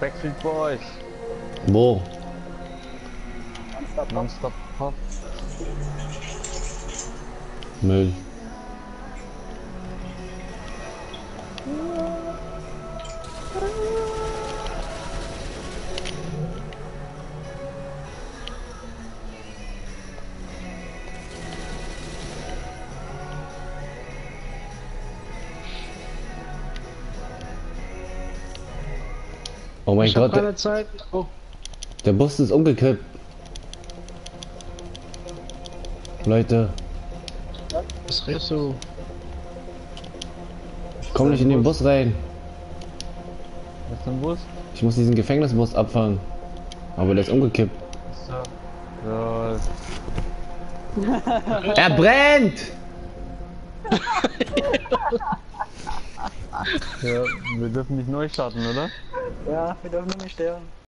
Backstreet Boys. Wo? Nonstop Pop. Müll. Oh mein Ich Gott, der, keine Zeit. Oh, der Bus ist umgekippt. Leute, was redest du? komm nicht in den Bus rein. Was ist denn Bus? Ich muss diesen Gefängnisbus abfangen. Aber der ist umgekippt. So. Er brennt! ja, wir dürfen nicht neu starten, oder? Ja, wir dürfen nicht sterben.